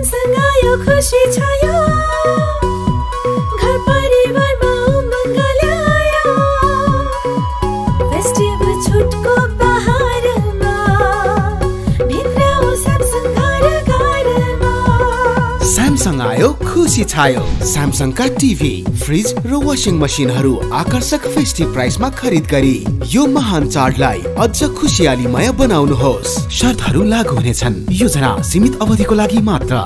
Samsung आयो खुसी छायो घर स्यामसङ आयो खुसी छायो। स्यामसङका टिभी फ्रिज र वासिङ मसिनहरू आकर्षक फेस्टिभ प्राइसमा खरिद गरी। यो महान चाडलाई अझ खुसियालीमय बनाउनुहोस्। शर्तहरू लागू हुनेछन्। योजना सीमित अवधिको लागि मात्र।